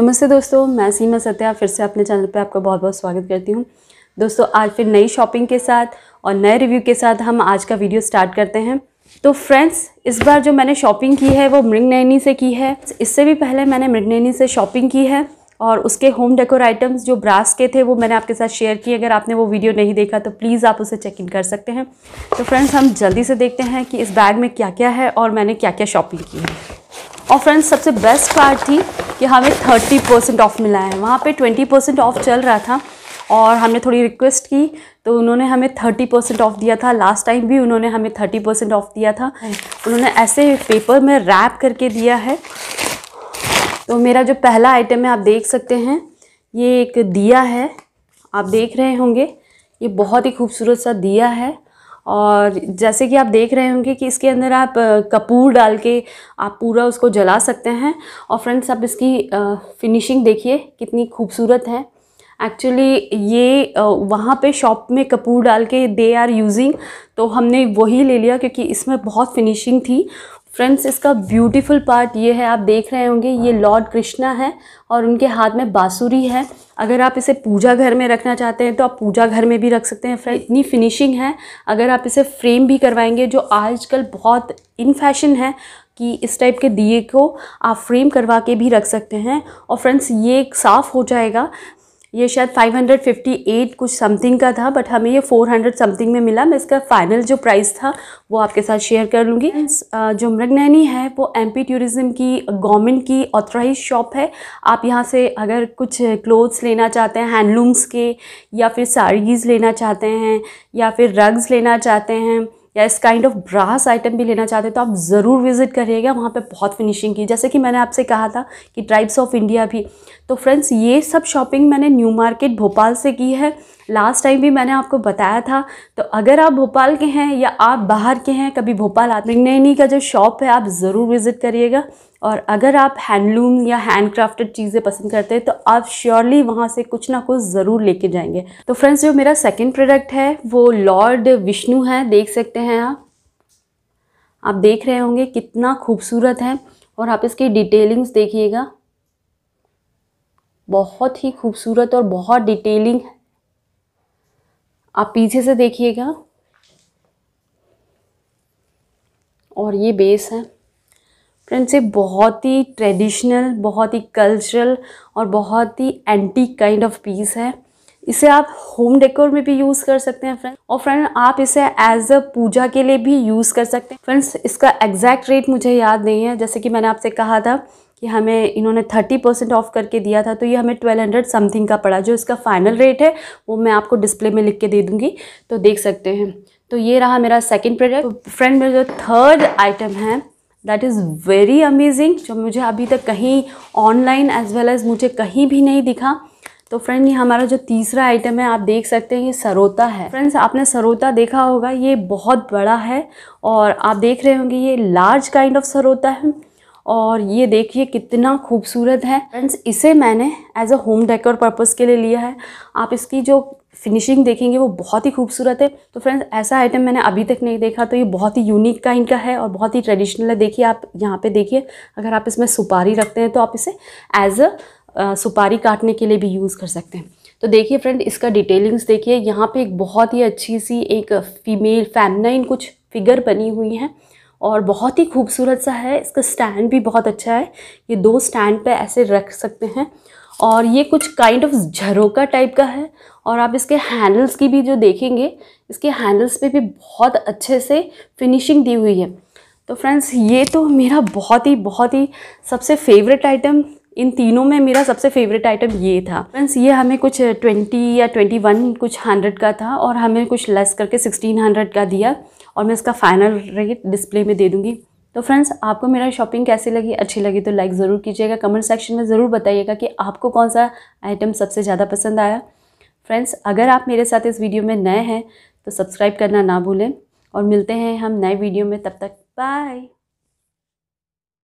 नमस्ते दोस्तों, मैं सीमा सत्या फिर से अपने चैनल पे आपका बहुत बहुत स्वागत करती हूँ। दोस्तों, आज फिर नई शॉपिंग के साथ और नए रिव्यू के साथ हम आज का वीडियो स्टार्ट करते हैं। तो फ्रेंड्स इस बार जो मैंने शॉपिंग की है, वो मृगनैनी से की है। इससे भी पहले मैंने मृगनैनी से शॉपिंग की है और उसके होम डेकोर आइटम्स जो ब्रास के थे, वो मैंने आपके साथ शेयर किए अगर आपने वो वीडियो नहीं देखा तो प्लीज़ आप उसे चेक इन कर सकते हैं। तो फ्रेंड्स हम जल्दी से देखते हैं कि इस बैग में क्या क्या है और मैंने क्या क्या शॉपिंग की है। और फ्रेंड्स सबसे बेस्ट पार्ट थी कि हमें थर्टी परसेंट ऑफ़ मिला है। वहाँ पे ट्वेंटी परसेंट ऑफ़ चल रहा था और हमने थोड़ी रिक्वेस्ट की तो उन्होंने हमें थर्टी परसेंट ऑफ़ दिया था। लास्ट टाइम भी उन्होंने हमें थर्टी परसेंट ऑफ़ दिया था। उन्होंने ऐसे पेपर में रैप करके दिया है। तो मेरा जो पहला आइटम है आप देख सकते हैं ये एक दिया है। आप देख रहे होंगे ये बहुत ही खूबसूरत सा दिया है। और जैसे कि आप देख रहे होंगे कि इसके अंदर आप कपूर डाल के आप पूरा उसको जला सकते हैं। और फ्रेंड्स आप इसकी फिनिशिंग देखिए, कितनी खूबसूरत है। एक्चुअली ये वहाँ पे शॉप में कपूर डाल के दे आर यूजिंग तो हमने वही ले लिया क्योंकि इसमें बहुत फिनिशिंग थी। फ्रेंड्स इसका ब्यूटीफुल पार्ट ये है, आप देख रहे होंगे, ये लॉर्ड कृष्णा है और उनके हाथ में बाँसुरी है। अगर आप इसे पूजा घर में रखना चाहते हैं तो आप पूजा घर में भी रख सकते हैं। फ्रेंड इतनी फिनिशिंग है। अगर आप इसे फ्रेम भी करवाएँगे, जो आजकल बहुत इन फ़ैशन है, कि इस टाइप के दिए को आप फ्रेम करवा के भी रख सकते हैं। और फ्रेंड्स ये साफ़ हो जाएगा। ये शायद 558 कुछ समथिंग का था बट हमें ये 400 समथिंग में मिला। मैं इसका फाइनल जो प्राइस था वो आपके साथ शेयर कर लूँगी। जो मृगनैनी है वो एमपी टूरिज़्म की गवर्नमेंट की ऑथराइज शॉप है। आप यहाँ से अगर कुछ क्लोथ्स लेना चाहते हैं हैंडलूम्स के या फिर साड़ीज़ लेना चाहते हैं या फिर रग्स लेना चाहते हैं या इस काइंड ऑफ़ ब्रास आइटम भी लेना चाहते हो तो आप ज़रूर विज़िट करिएगा। वहाँ पे बहुत फिनिशिंग की। जैसे कि मैंने आपसे कहा था कि ट्राइब्स ऑफ़ इंडिया भी। तो फ्रेंड्स ये सब शॉपिंग मैंने न्यू मार्केट भोपाल से की है। लास्ट टाइम भी मैंने आपको बताया था तो अगर आप भोपाल के हैं या आप बाहर के हैं, कभी भोपाल आते नैनी का जो शॉप है, आप ज़रूर विज़िट करिएगा। और अगर आप हैंडलूम या हैंड क्राफ्टेड चीज़ें पसंद करते हैं तो आप श्योरली वहाँ से कुछ ना कुछ ज़रूर लेके जाएँगे। तो फ्रेंड्स जो मेरा सेकेंड प्रोडक्ट है, वो लॉर्ड विष्णु है, देख सकते हैं आप। आप देख रहे होंगे कितना खूबसूरत है, और आप इसकी डिटेलिंग्स देखिएगा। बहुत ही खूबसूरत और बहुत डिटेलिंग आप पीछे से देखिएगा। और ये बेस है। फ्रेंड्स ये बहुत ही ट्रेडिशनल बहुत ही कल्चरल और बहुत ही एंटी काइंड ऑफ़ पीस है। इसे आप होम डेकोर में भी यूज़ कर सकते हैं फ्रेंड और फ्रेंड आप इसे एज अ पूजा के लिए भी यूज़ कर सकते हैं. फ्रेंड्स इसका एग्जैक्ट रेट मुझे याद नहीं है. जैसे कि मैंने आपसे कहा था कि हमें इन्होंने थर्टी परसेंट ऑफ़ करके दिया था तो ये हमें ट्वेल्व हंड्रेड समथिंग का पड़ा, जो इसका फाइनल रेट है, वो मैं आपको डिस्प्ले में लिख के दे दूँगी. तो देख सकते हैं. तो ये रहा मेरा सेकेंड प्रोडक्ट फ्रेंड मेरा जो थर्ड आइटम है दैट इज़ वेरी अमेजिंग जो मुझे अभी तक कहीं ऑनलाइन एज वेल एज़ मुझे कहीं भी नहीं दिखा. तो फ्रेंड ये हमारा जो तीसरा आइटम है, आप देख सकते हैं, ये सरोता है। फ्रेंड्स आपने सरोता देखा होगा, ये बहुत बड़ा है और आप देख रहे होंगे, ये लार्ज काइंड ऑफ़ सरोता है और ये देखिए कितना खूबसूरत है। फ्रेंड्स इसे मैंने as a home decor purpose के लिए लिया है। आप इसकी जो फिनिशिंग देखेंगे, वो बहुत ही खूबसूरत है। तो फ्रेंड्स ऐसा आइटम मैंने अभी तक नहीं देखा तो ये बहुत ही यूनिक काइंड का है और बहुत ही ट्रेडिशनल है। देखिए, आप यहाँ पे देखिए, अगर आप इसमें सुपारी रखते हैं तो आप इसे एज अ सुपारी काटने के लिए भी यूज़ कर सकते हैं। तो देखिए फ्रेंड इसका डिटेलिंग्स देखिए, यहाँ पे एक बहुत ही अच्छी सी एक फीमेल फेमनाइन कुछ फिगर बनी हुई हैं और बहुत ही खूबसूरत सा है। इसका स्टैंड भी बहुत अच्छा है। ये दो स्टैंड पे ऐसे रख सकते हैं और ये कुछ काइंड ऑफ़ झरोका टाइप का है और आप इसके हैंडल्स की भी जो देखेंगे, इसके हैंडल्स पे भी बहुत अच्छे से फिनिशिंग दी हुई है। तो फ्रेंड्स ये तो मेरा बहुत ही बहुत ही सबसे फेवरेट आइटम इन तीनों में मेरा सबसे फेवरेट आइटम ये था। फ्रेंड्स ये हमें कुछ ट्वेंटी या ट्वेंटी वन कुछ हंड्रेड का था और हमें कुछ लेस करके सिक्सटीन हंड्रेड का दिया और मैं इसका फाइनल रेट डिस्प्ले में दे दूँगी। तो फ्रेंड्स आपको मेरा शॉपिंग कैसी लगी? अच्छी लगी तो लाइक ज़रूर कीजिएगा। कमेंट सेक्शन में ज़रूर बताइएगा कि आपको कौन सा आइटम सबसे ज़्यादा पसंद आया। फ्रेंड्स अगर आप मेरे साथ इस वीडियो में नए हैं तो सब्सक्राइब करना ना भूलें और मिलते हैं हम नए वीडियो में। तब तक बाय